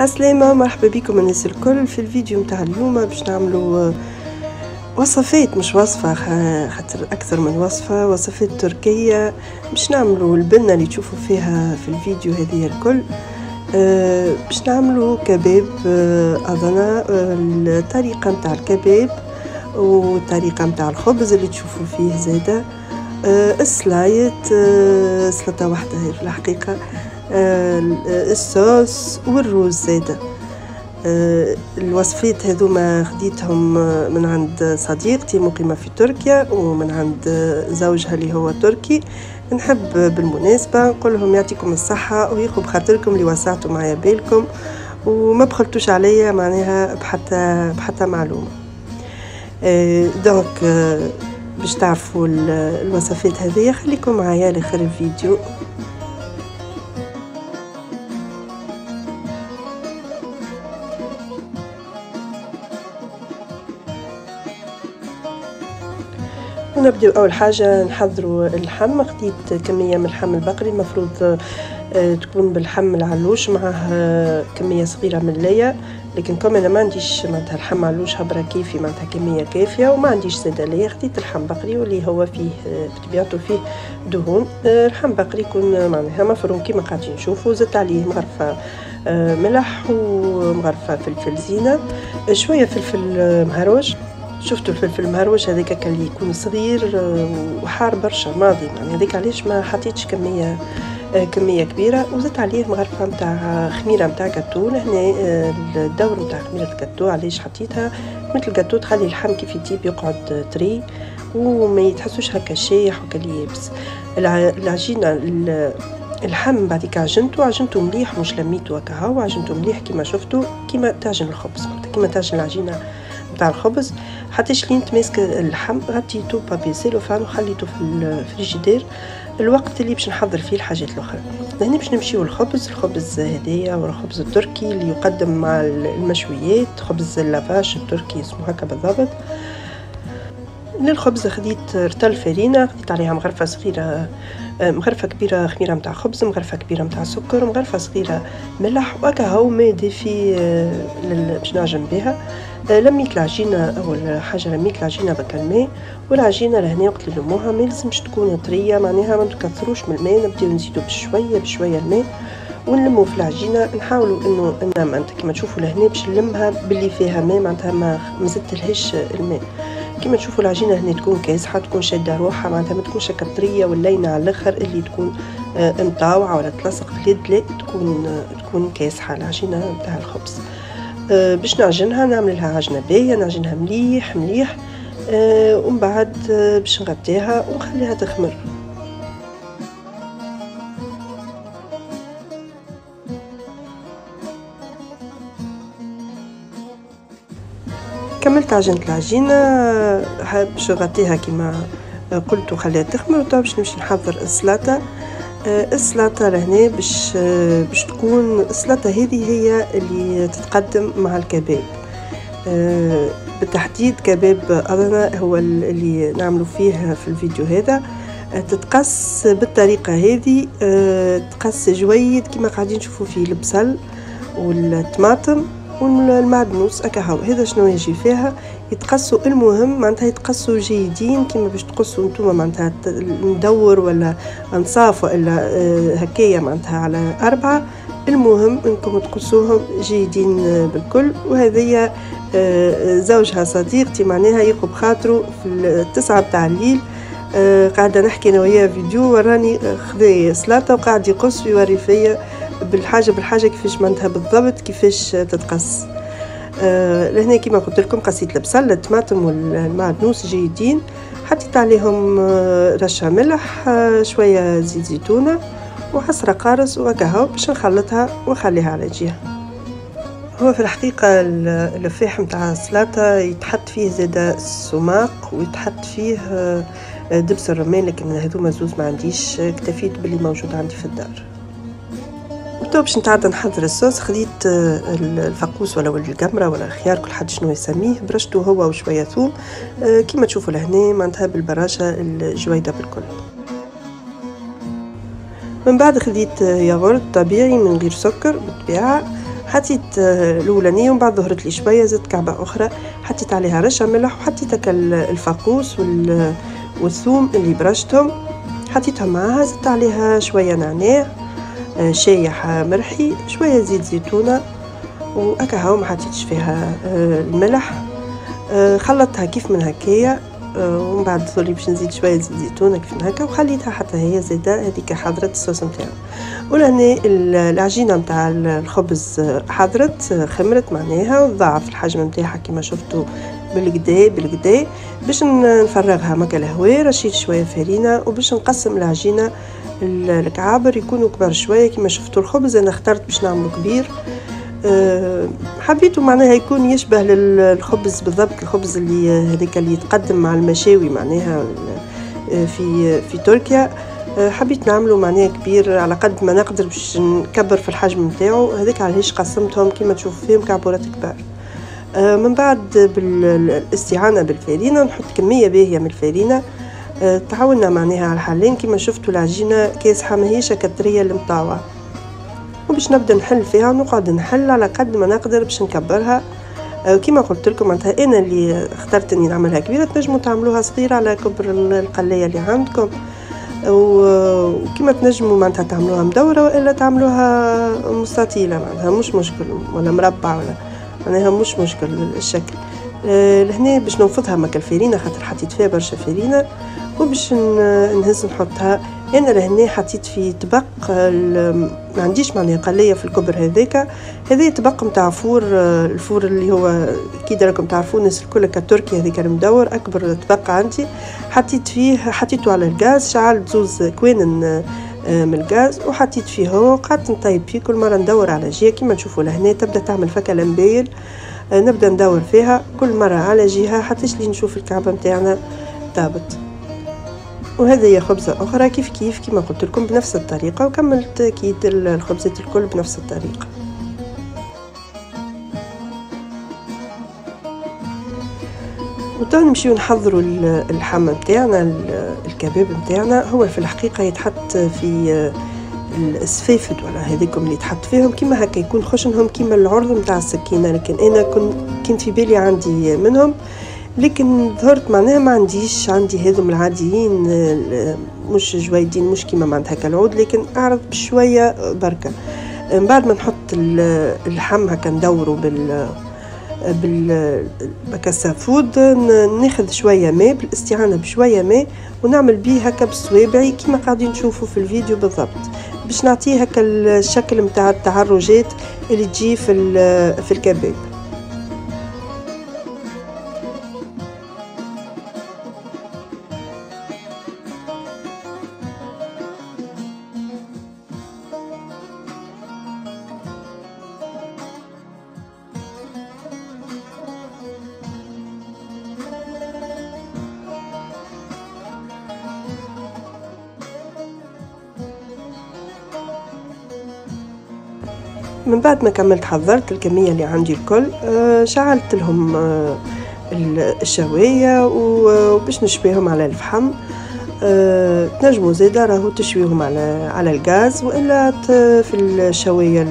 عسلامة مرحبا بكم. الناس الكل في الفيديو متاع اليوم باش نعملوا وصفات مش وصفة خاطر أكثر من وصفة وصفات تركية باش نعملوا البنة اللي تشوفوا فيها في الفيديو هذه الكل. أه باش نعملوا كباب أه أظن الطريقة متاع الكباب والطريقة متاع الخبز اللي تشوفوا فيه زادة. أه السلايت سلطة واحدة هي في الحقيقة. الصوص والروز زاده آه، الوصفات هذوما خديتهم آه، من عند صديقتي مقيمة في تركيا ومن عند زوجها اللي هو تركي. نحب بالمناسبة نقول لهم يعطيكم الصحة ويخو بخاطركم اللي وسعتوا معايا بالكم وما بخلتوش عليا معناها بحتى بحتى معلومة. آه، دونك باش تعرفوا الوصفات هذه خليكم معايا لآخر الفيديو ونبدأ أول حاجة نحضروا اللحم خديت كمية من اللحم البقري المفروض آه، تكون باللحم العلوش معاه كمية صغيرة من الليا لكن كم أنا ما عنديش معناتها اللحم علوش هبرة كيفي معناتها كمية كافية وما عنديش زادة ليا خديت اللحم بقري واللي هو فيه آه، بطبيعته فيه دهون آه، اللحم بقري يكون معناها مفروم كيما قاعدين نشوفوا زدت عليه مغرفة ملح ومغرفة فلفل زينة شوية فلفل مهروج. شفتوا الفلفل المهروج هذاك كان يكون صغير آه، وحار برشا ماضي. يعني هذاك علاش ما حطيتش كمية آه، كمية كبيرة. وزدت عليه مغرفة متاع خميرة متاع جاتو لهنا آه، الدور متاع خميرة الجاتو علاش حطيتها؟ مثل الجاتو تخلي اللحم كيف يطيب يقعد طري وما يتحسوش هكا شايح وكا يابس العجينة اللحم بعد عجنته عجنته مليح مش لميته هكا هو عجنته مليح كيما شفتوا كيما تعجن الخبز. كيما تعجن العجينة. متاع الخبز حتى لين تماسك اللحم غطيته papier cellophane وخليته في الفريجيدير. الوقت اللي باش نحضر فيه الحاجات الأخرى. هنا باش نمشيو الخبز الخبز هدايا ولا الخبز التركي اللي يقدم مع المشويات خبز اللافاش التركي اسمه هكا بالضبط. للخبز خديت رتل فرينة خديت عليها مغرفة صغيرة مغرفة كبيرة خميرة متاع خبز مغرفة كبيرة متاع سكر مغرفة صغيرة ملح وكهو ماء دافي آه، باش نعجن بها آه، لميت العجينة أول حاجة لميت العجينة بك الماء والعجينة لهنا وقت اللي لموها ما لازمش تكون طرية معناها ما تكثروش من الماء نبداو نزيدو بشوية بشوية الماء ونلمو في العجينة. نحاولوا إنه أنا معناتها كما تشوفوا لهنا باش نلمها باللي فيها ماء معناتها ما مزدتلهاش الماء. كما تشوفوا العجينة هنا تكون كاسحة تكون شادة روحها معناتها ما تكونش كطرية واللينه على الآخر اللي تكون آه، مطاوعة ولا تلصق في اليد لا تكون آه، تكون كاسحة العجينة نتاع الخبز. أه باش نعجنها نعمل لها عجنة باهية نعجنها مليح مليح ومن بعد باش نغطيها ونخليها تخمر. كملت عجنت العجينة باش نغطيها كيما قلت وخليها تخمر وتوا باش نمشي نحضر السلطة السلطة لهنا باش باش تكون السلطة هذه هي اللي تتقدم مع الكباب. بالتحديد كباب أظن هو اللي نعملو فيه في الفيديو هذا. تتقص بالطريقة هذه تقص جويد كما قاعدين نشوفوا فيه البصل والطماطم. والمعدنوس اكا هاو هذا شنو يجي فيها؟ يتقصوا المهم معناتها يتقصوا جيدين كيما باش تقصوا نتوما معناتها ندور ولا انصاف ولا آه، هكايا معناتها على أربعة. المهم إنكم تقصوهم جيدين بالكل. وهذه آه، زوجها صديقتي معناها يقب خاطره في التسعة بتاع الليل. آه، قاعدة نحكي أنا وياه فيديو وراني خذي سلطة وقاعد يقص ويوري فيا بالحاجة بالحاجة كيفاش معناتها بالضبط كيفاش تتقص. آه لهنا كيما قلت لكم قصيت البصل الطماطم والمعدنوس جيدين. حطيت عليهم آه رشة ملح آه شوية زيت زيتونة وحصرة قارص وكهو باش نخلطها ونخليها على جهة. هو في الحقيقة الفاح متاع السلطة يتحط فيه زادة السماق ويتحط فيه دبس الرمان لكن هذوما زوز ما عنديش اكتفيت باللي موجود عندي في الدار. تو باش نتعدى نحضر الصوص خديت آه، الفقوس ولا القمرة ولا الخيار كل حد شنو يسميه برشته هو وشوية ثوم آه، كيما تشوفوا لهنا معناتها بالبراشة الجويدة بالكل. من بعد خديت ياغورت طبيعي من غير سكر بالطبيعة. حطيت الأولانية ومن بعد ظهرت لي شوية زدت كعبة أخرى. حطيت عليها رشة ملح وحطيت هكا الفاقوس والثوم اللي برشتهم. حطيتهم معاها زدت عليها شوية نعناع. آه، شايح مرحي شوية زيت زيتونة وهكا هاو ما حطيتش فيها آه، الملح. آه، خلطتها كيف من هكايا ومن بعد ثولي باش نزيد شوية زيت زيتونة كيف هكا وخليتها حتى هي زاده هذيك حضرت الصوص نتاعو ولهنا العجينة نتاع الخبز حضرت خمرت معناها وضاعف الحجم نتاعها كيما شفتوا بالكدا بالكدا باش نفرغها مكا الهواء رشيت شوية فرينة وباش نقسم العجينة الكعابر يكونوا كبار شوية كيما شفتوا الخبز أنا اخترت باش نعمله كبير. أه حبيته معناها يكون يشبه للخبز بالضبط الخبز اللي هذاك اللي يتقدم مع المشاوي معناها آه، في في تركيا. أه حبيت نعمله معناها كبير على قد ما نقدر باش نكبر في الحجم نتاعو. هذاك علاش قسمتهم؟ كيما تشوفوا فيهم كعبورات كبار. أه من بعد بالإستعانة بالفارينة نحط كمية باهية من الفارينة. أه تعاوننا معناها على الحلين كيما شفتوا العجينة كاسحة ماهيش كترية المطاوعه وباش نبدأ نحل فيها نقعد نحل على قد ما نقدر باش نكبرها. أه كيما قلت لكم معناتها أنا اللي اخترت إني نعملها كبيرة. تنجموا تعملوها صغيرة على كبر القلاية اللي عندكم. وكما تنجموا معناتها تعملوها مدورة وإلا تعملوها مستطيلة معناتها مش مشكل ولا مربع ولا معناها مش مشكل الشكل. آه، لهنا باش ننفضها الفرينة خاطر حطيت فيها برشا فرينة وباش نهز نحطها. أنا لهنا حطيت في طبق ما عنديش معناها قلية في الكبر هذاك هذا طبق نتاع فور الفور اللي هو كي راكم تعرفون الناس الكل كتركي هذاك المدور أكبر طبق عندي. حطيت فيه حطيته على الغاز شعلت زوز كوين آه، من الغاز وحطيت فيه هو نطيب فيه. كل مرة ندور على جهة كيما تشوفوا لهنا تبدأ تعمل فكه لمبايل آه، نبدأ ندور فيها. كل مرة على جهة حتى لي نشوف الكعبة نتاعنا طابت وهذا هي خبزة أخرى كيف كيف كما قلت لكم بنفس الطريقة وكملت أكيد الخبزات الكل بنفس الطريقة. وتو نمشيو نحضروا اللحم نتاعنا الكباب نتاعنا. هو في الحقيقة يتحط في السفافد ولا هذيكم اللي تحط فيهم. كيما هكا يكون خشنهم كيما العرض نتاع السكينة. لكن أنا كنت في بالي عندي منهم. لكن ظهرت معناها ما عنديش عندي هذم العاديين مش جويدين مش كيما معناتها هكا العود لكن أعرض بشوية بركة. من بعد ما نحط اللحم هكا ندورو بال بالكسافود ناخذ شوية ماء بالاستعانة بشوية ماء ونعمل بيه هكا بصوابعي كيما قاعدين تشوفوا في الفيديو بالضبط. باش نعطيه هكا الشكل متاع التعرجات اللي تجي في في الكباب. من بعد ما كملت حضرت الكمية اللي عندي الكل آه، شعلت لهم آه، الشواية وباش نشويهم على الفحم. أه تنجموا زيادة راهو تشويهم على على الغاز وإلا في الشواية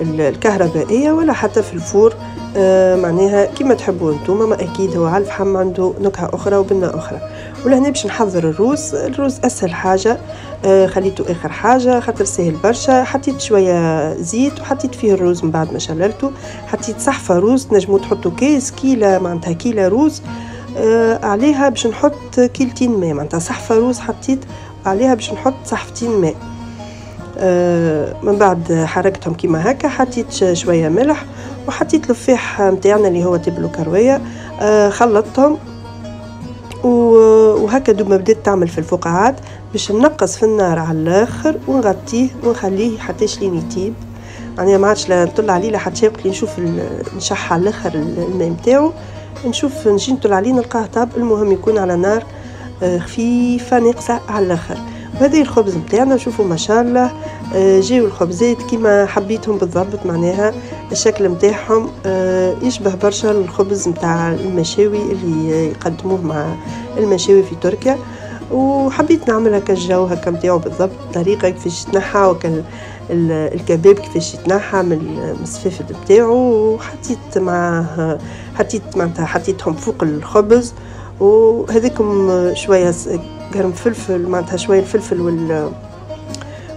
الكهربائية ولا حتى في الفور. أه معناها كيما تحبوا انتوما ما أكيد هو على الفحم عنده نكهة أخرى وبنه أخرى. ولهنا باش نحضر الروز الروز أسهل حاجة. آه خليته آخر حاجة خاطر سهل برشا. حطيت شوية زيت وحطيت فيه الروز من بعد ما شللته. حطيت صحفة روز تنجموا تحطوا كيس كيلة معناتها كيلة روز آه عليها باش نحط كيلتين ماء. معناتها صحفة روز حطيت عليها باش نحط صحفتين ماء. من بعد حركتهم كيما هكا حطيت شوية ملح وحطيت لفواح نتاعنا اللي هو تابل وكروية آه خلطتهم وهكا دوب ما بديت تعمل في الفقاعات باش نقص في النار على الآخر ونغطيه ونخليه حتى يشلين يطيب. يعني ما عادش نطلع عليه لحتى ياكل نشوف نشح على الآخر الماء نتاعو نشوف نجي نطلع عليه نلقاه طاب المهم يكون على نار آه، خفيفة ناقصة على الآخر. وهذه الخبز نتاعنا شوفوا ما شاء الله آه، جاو الخبزات كيما حبيتهم بالضبط معناها الشكل نتاعهم آه، يشبه برشا الخبز نتاع المشاوي اللي يقدموه مع المشاوي في تركيا. وحبيت نعمل هكا الجو هكا نتاعو بالضبط طريقة كيفاش يتنحى وكان الكباب كيفاش يتنحى من السفافد نتاعو وحطيت معاه حطيت معناتها حطيتهم فوق الخبز وهذيكم شوية قرن فلفل معناتها شوية الفلفل وال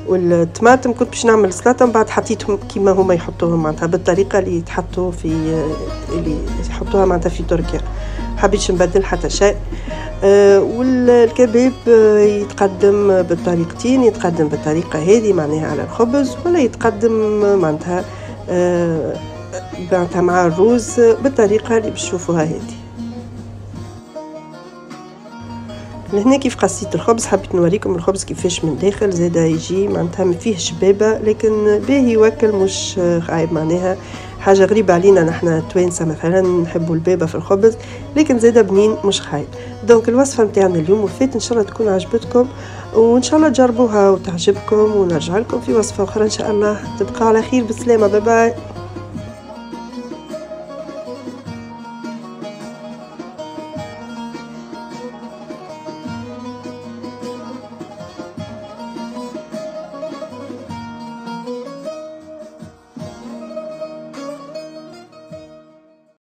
والطماطم كنت باش نعمل سلطة من بعد حطيتهم كيما هما يحطوهم معناتها بالطريقة اللي يتحطوا في اللي يحطوها معناتها في تركيا. حبيتش نبدل حتى شيء. أه والكباب يتقدم بالطريقتين يتقدم بالطريقة هذه معناها على الخبز ولا يتقدم معناتها أه معناتها مع الروز بالطريقة اللي باش تشوفوها هذه. لهنا كيف قصيت الخبز؟ حبيت نوريكم الخبز كيفاش من داخل زادا يجي معناتها ما فيه شبابة لكن باهي يوكل مش خايب معناها. حاجة غريبة علينا نحنا توانسه مثلا نحبوا اللبابة في الخبز لكن زادا بنين مش خايب donc الوصفة نتاعنا اليوم وفات إن شاء الله تكون عجبتكم وإن شاء الله تجربوها وتعجبكم ونرجع لكم في وصفة أخرى إن شاء الله. تبقى على خير بالسلامه bye bye.